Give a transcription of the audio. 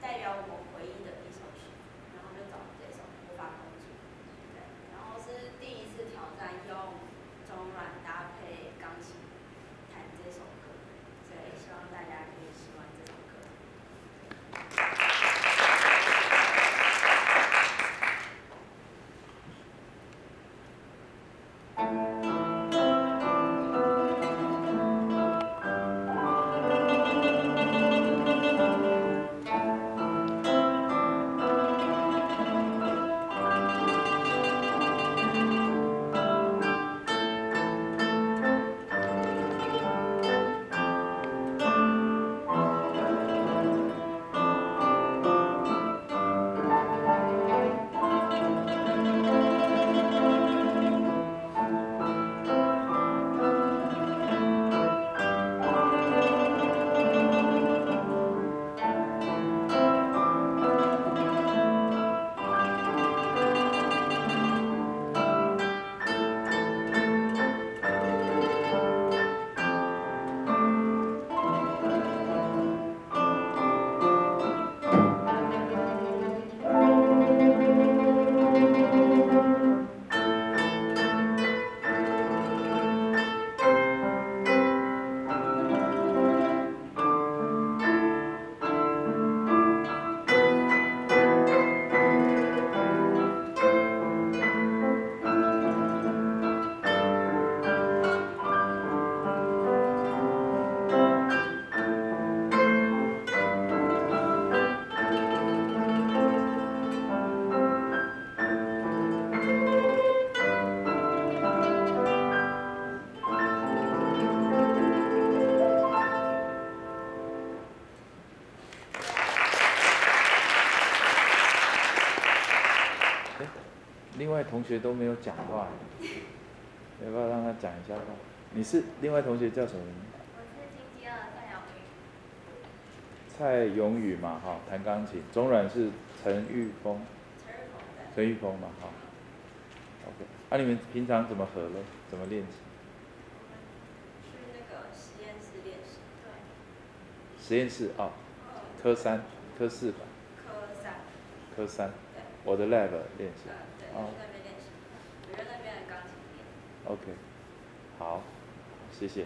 代表我们回忆的另外同学都没有讲话，要不要让他讲一下话？你是另外同学叫什么名？我是星期二蔡永宇。蔡永宇嘛，哈，弹钢琴。中软是陈玉峰，陈玉峰嘛，哈。OK，啊，你们平常怎么合呢？怎么练习？去那个实验室练习。对。实验室啊，科三、科四吧。科三。科三。对。我的 lab 练习。对，去那边练习。我觉得那边钢琴店。OK，好，谢谢。